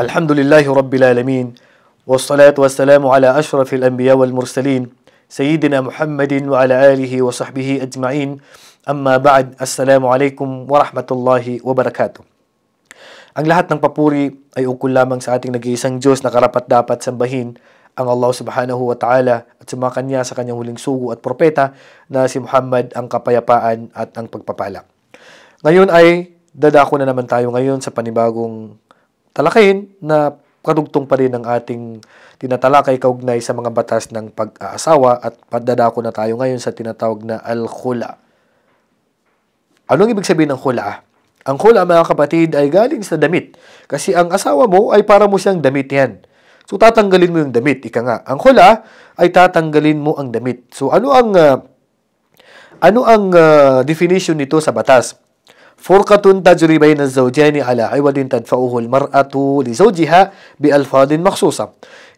الحمد لله رب العالمين والصلاة والسلام على أشرف الأنبياء والمرسلين سيدنا محمد وعلى آله وصحبه أجمعين أما بعد السلام عليكم ورحمة الله وبركاته Ang lahat ng papuri ay ukol lamang sa ating nag-iisang Diyos na karapat dapat sambahin ang Allah subhanahu wa ta'ala at sumakan niya sa kanyang huling sugo at propeta na si Muhammad ang kapayapaan at ang pagpapala. Ngayon ay dadako na naman tayo ngayon sa panibagong talakayin na kadugtong pa rin ng ating tinatalakay kaugnay sa mga batas ng pag-aasawa at padadako na tayo ngayon sa tinatawag na al-khula. Anong ibig sabihin ng khula? Ang khula mga kapatid ay galing sa damit. Kasi ang asawa mo ay para mo siyang damit yan. So tatanggalin mo yung damit, ika nga. Ang khula ay tatanggalin mo ang damit. So ano ang uh, ano ang uh, definition nito sa batas? فرقة تجري بين الزوجين على عوض تدفعه المرأة لزوجها بألفاظ مخصوصة.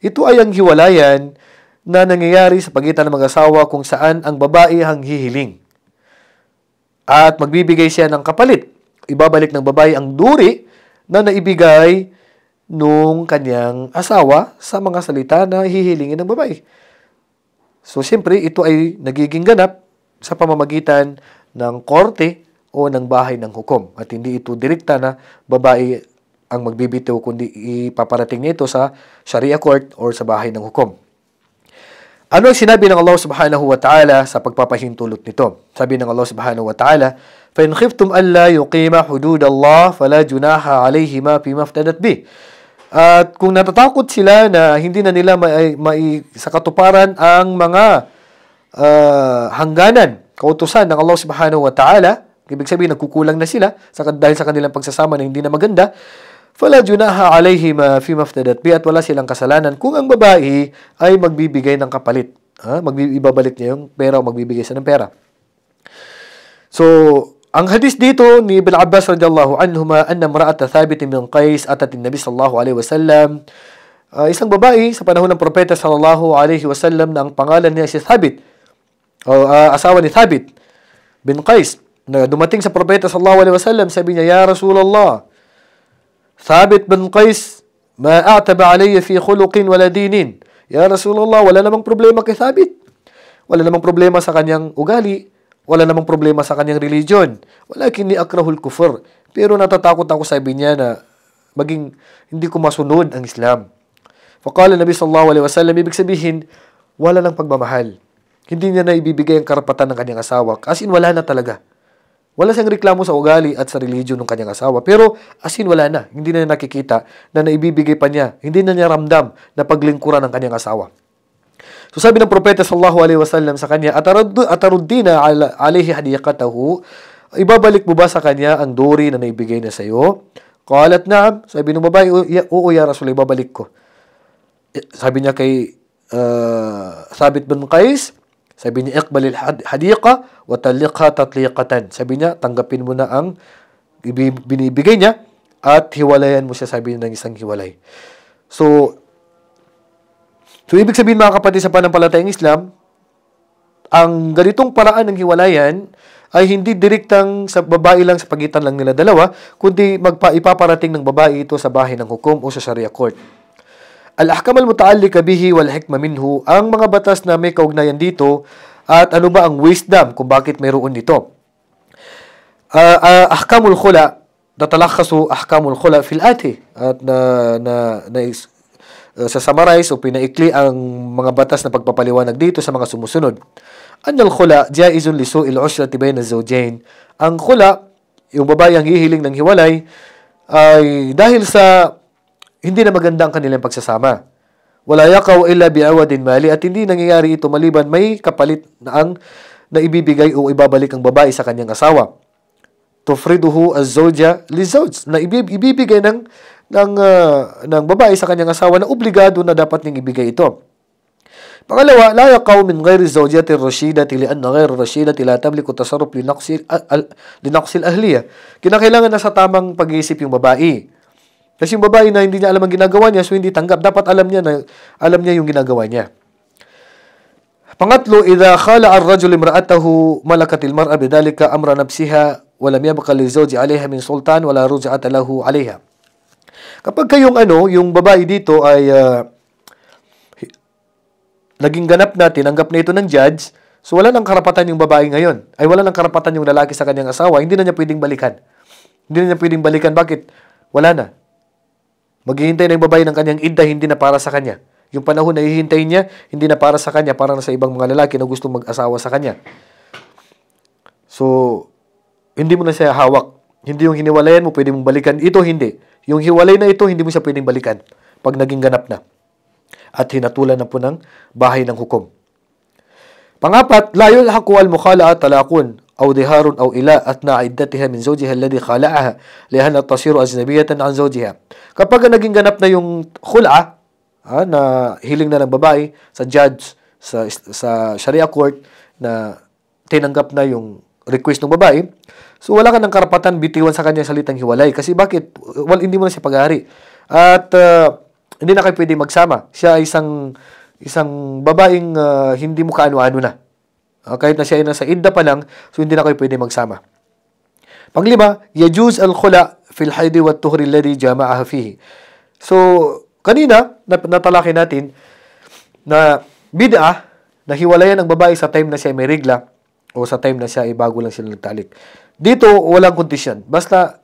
Ito ay ang hiwalayan na nangyayari sa pagitan ng mag-asawa kung saan ang babae ang hihiling. At magbibigay siya ng kapalit. Ibabalik ng babae ang duri na naibigay nung kanyang asawa sa mga salita na hihilingin ng babae. So, siyempre, ito ay nagiging ganap sa pamamagitan ng korte o ng bahay ng hukom. At hindi ito direkta na babae ang magbibitaw, kundi ipaparating niya ito sa Sharia court or sa bahay ng hukom. Ano ang sinabi ng Allah subhanahu wa ta'ala sa pagpapahintulot nito? Sabi ng Allah subhanahu wa ta'ala, فَإِنْ خِفْتُمْ أَلَّا يُقِيمَ حُدُودَ اللَّهِ فَلَا جُنَاحَ عَلَيْهِمَا فِي مَفْتَدَتْ بِهِ At kung natatakot sila na hindi na nila mai, mai, sa katuparan ang mga uh, hangganan, kautusan ng Allah subhanahu wa ta'ala, ibig sabihin nagkukulang na sila sa, dahil sa kanilang pagsasama na hindi na maganda, fala junaha alayhima fi maftadat bi at wala silang kasalanan kung ang babae ay magbibigay ng kapalit. Ha? Magbibabalik niya yung pera o magbibigay siya ng pera. So, ang hadis dito ni Ibn Abbas radiyallahu anhuma anna mara'at Thabit bin Qais atat Nabi sallallahu alaihi wasallam uh, isang babae sa panahon ng propeta sallallahu alaihi wasallam na ang pangalan niya si Thabit o uh, asawa ni Thabit bin Qais na dumating sa propeta sallallahu alaihi wasallam, sabi niya, Ya Rasulullah, Thabit bin Qais, ma a'taba alayya fi khuluqin wala dinin. Ya Rasulullah, wala namang problema kay Thabit. Wala namang problema sa kanyang ugali. Wala namang problema sa kanyang religion. Walakin ni akrahul kufur. Pero natatakot ako sabi niya na maging hindi ko masunod ang Islam. Fakala Nabi sallallahu alaihi wasallam, ibig sabihin, wala ng pagmamahal. Hindi niya na ibibigay ang karapatan ng kanyang asawa. As in, wala na talaga. Wala siyang reklamo sa ugali at sa religion ng kanyang asawa. Pero asin wala na. Hindi na nakikita na naibibigay pa niya. Hindi na niya ramdam na paglingkuran ng kanyang asawa. So sabi ng propeta sallallahu alaihi wasallam sa kanya, ataruddina ala, alayhi hadiyakatahu, ibabalik mo ba sa kanya ang duri na naibigay na sa iyo? Qalat na'am. Sabi ng babae, oo ya Rasul, ibabalik ko. Sabi niya kay uh, Thabit bin Qais, sabi niya, iqbalil hadiqa wa taliqha tatliqatan. Sabi niya, tanggapin mo na ang binibigay niya at hiwalayan mo siya, sabi niya ng isang hiwalay. So, so ibig sabihin mga kapatid sa panampalatayang Islam, ang ganitong paraan ng hiwalayan ay hindi direktang sa babae lang sa pagitan lang nila dalawa, kundi magpa ipaparating ng babae ito sa bahay ng hukom o sa Sharia court. Al-ahkam al-muta'allika bihi wal hikma minhu, ang mga batas na may kaugnayan dito at ano ba ang wisdom kung bakit mayroon nito. Uh, uh, ahkamul khula, tatalakhasu ahkamul khula fil ati at na na, na is, uh, sa summarize o pinaikli ang mga batas na pagpapaliwanag dito sa mga sumusunod. An al-khula jaizun li su'il ushrati bayna zawjayn. Ang khula, yung babae ang hihiling ng hiwalay ay dahil sa hindi na maganda ang kanilang pagsasama. Wala yakaw illa biawadin mali at hindi nangyayari ito maliban may kapalit na ang naibibigay o ibabalik ang babae sa kanyang asawa. Tufriduhu az-zawja li-zawj na ibibigay ng ng uh, ng babae sa kanyang asawa na obligado na dapat niyang ibigay ito. Pangalawa, la yaqaw min ghairi zawjati ar-rashidati lianna ghairu rashidati la tamliku tasarruf li naqsil al, li naqsil ahliya. Kinakailangan na sa tamang pag-iisip yung babae. Kasi yung babae na hindi niya alam ang ginagawa niya, so hindi tanggap. Dapat alam niya na alam niya yung ginagawa niya. Pangatlo, idha khala ar-rajul imra'atahu malakatil mar'a bidalika amra nafsiha wa lam yabqa li zawji 'alayha min sultan wala ruj'ata lahu 'alayha. Kapag kayong ano, yung babae dito ay uh, naging ganap na, tinanggap na ito ng judge, so wala nang karapatan yung babae ngayon. Ay wala nang karapatan yung lalaki sa kanyang asawa, hindi na niya pwedeng balikan. Hindi na niya pwedeng balikan. Bakit? Wala na. Maghihintay na yung babae ng kanyang idda, hindi na para sa kanya. Yung panahon na hihintayin niya, hindi na para sa kanya, para na sa ibang mga lalaki na gusto mag-asawa sa kanya. So, hindi mo na siya hawak. Hindi yung hiniwalayan mo, pwede mong balikan. Ito, hindi. Yung hiwalay na ito, hindi mo siya pwedeng balikan pag naging ganap na. At hinatulan na po ng bahay ng hukom. Pangapat, la yulhaqu al mukhala'a talaqun أو ظهار أو إلاء أثناء عدتها من زوجها الذي خلعها لأنها تصير أجنبية عن زوجها. Kapag naging ganap na yung khul'a, ah, na hiling na ng babae sa judge, sa, sa Sharia court, na tinanggap na yung request ng babae, so wala ka ng karapatan bitiwan sa kanya salitang hiwalay. Kasi bakit? Well, hindi mo na siya pag-ari. At uh, hindi na kayo pwede magsama. Siya ay isang, isang babaeng uh, hindi mo kaano-ano na. Uh, kahit na siya ay nasa idda pa lang, so hindi na kayo pwede magsama. Panglima, yajuz al-khula fil haidi wa tuhri alladhi jama'aha fihi. So, kanina, natalaki natin na bid'ah na hiwalayan ang babae sa time na siya may regla o sa time na siya ay bago lang sila nagtalik. Dito, walang kondisyon. Basta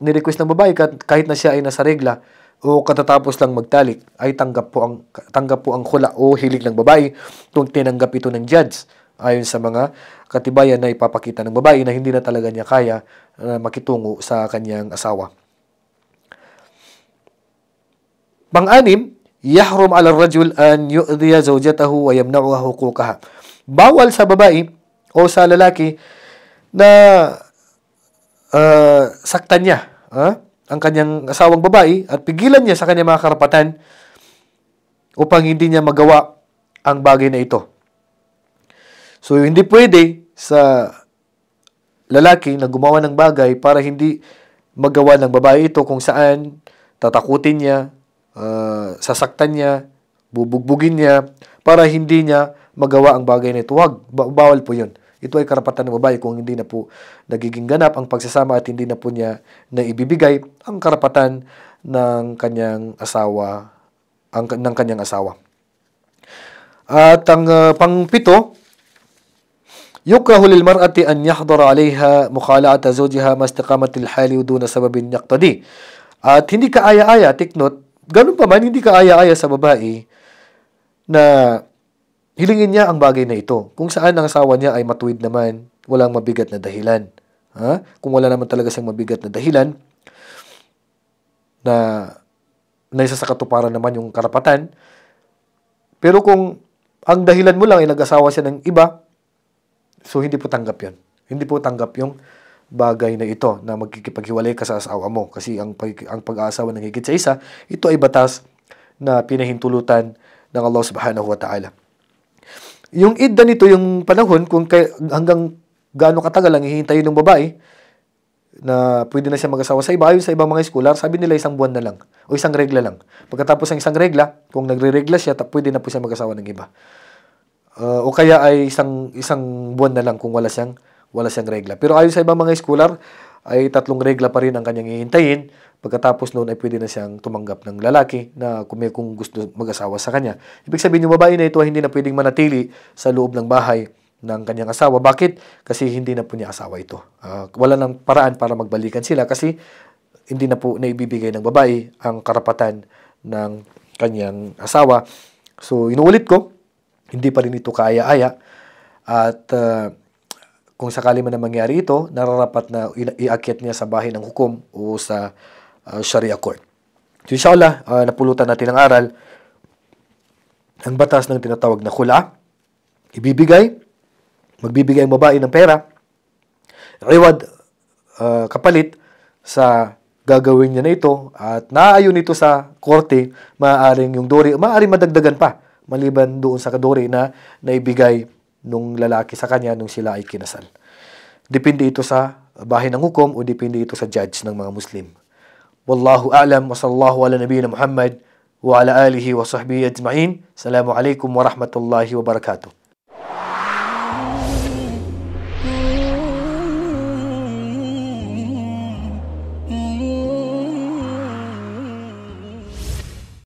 ni-request ng babae kahit na siya ay nasa regla o katatapos lang magtalik ay tanggap po ang tanggap po ang khula o hilig ng babae kung tinanggap ito ng judge ayon sa mga katibayan na ipapakita ng babae na hindi na talaga niya kaya uh, makitungo sa kanyang asawa. Pang-anim, yahrum ala rajul an yu'dhiya zawjatahu wa yamna'uha huquqaha. Bawal sa babae o sa lalaki na uh, saktan niya uh, ang kanyang asawang babae at pigilan niya sa kanyang mga karapatan upang hindi niya magawa ang bagay na ito. So, hindi pwede sa lalaki na gumawa ng bagay para hindi magawa ng babae ito kung saan tatakutin niya, uh, sasaktan niya, bubugbugin niya, para hindi niya magawa ang bagay na ito. Huwag, bawal po yun. Ito ay karapatan ng babae kung hindi na po nagiging ganap ang pagsasama at hindi na po niya na ibibigay ang karapatan ng kanyang asawa, ang, ng kanyang asawa. At ang uh, pangpito, يكره للمرأة أن يحضر عليها مخالعة زوجها ما استقامة الحال ودون سبب يقتضي. At hindi ka aya-aya, take note, ganun pa man, hindi ka aya-aya sa babae na hilingin niya ang bagay na ito. Kung saan ang asawa niya ay matuwid naman, walang mabigat na dahilan. Ha? Kung wala naman talaga siyang mabigat na dahilan, na naisa sa katuparan naman yung karapatan, pero kung ang dahilan mo lang ay nag-asawa siya ng iba, So, hindi po tanggap yon Hindi po tanggap yung bagay na ito na magkikipaghiwalay ka sa asawa mo. Kasi ang, pag, ang pag-aasawa ng higit sa isa, ito ay batas na pinahintulutan ng Allah subhanahu wa ta'ala. Yung idda nito, yung panahon, kung kay, hanggang gaano katagal ang hihintayin ng babae, na pwede na siya mag-asawa sa iba. Ayon sa ibang mga scholar, sabi nila isang buwan na lang o isang regla lang. Pagkatapos ng isang regla, kung nagre-regla siya, pwede na po siya mag-asawa ng iba. Uh, o kaya ay isang isang buwan na lang kung wala siyang wala siyang regla. Pero ayon sa ibang mga scholar, ay tatlong regla pa rin ang kanyang hihintayin. Pagkatapos noon ay pwede na siyang tumanggap ng lalaki na kung, kung gusto mag-asawa sa kanya. Ibig sabihin yung babae na ito ay hindi na pwedeng manatili sa loob ng bahay ng kanyang asawa. Bakit? Kasi hindi na po niya asawa ito. Uh, wala nang paraan para magbalikan sila kasi hindi na po naibibigay ng babae ang karapatan ng kanyang asawa. So, inuulit ko, hindi pa rin ito kaaya-aya. At uh, kung sakali man mangyari ito, nararapat na iakyat niya sa bahay ng hukom o sa uh, Sharia court. So inshallah, uh, napulutan natin ang aral ang batas ng tinatawag na khula. Ibibigay, magbibigay ang babae ng pera, reward, uh, kapalit sa gagawin niya na ito at naaayon ito sa korte, maaaring yung dori, maaaring madagdagan pa maliban doon sa kaduri na naibigay nung lalaki sa kanya nung sila ay kinasal. Depende ito sa bahay ng hukom o depende ito sa judge ng mga Muslim. Wallahu a'lam wa sallallahu ala nabiyina Muhammad wa ala alihi wa sahbihi ajma'in. Assalamu alaikum wa rahmatullahi wa barakatuh.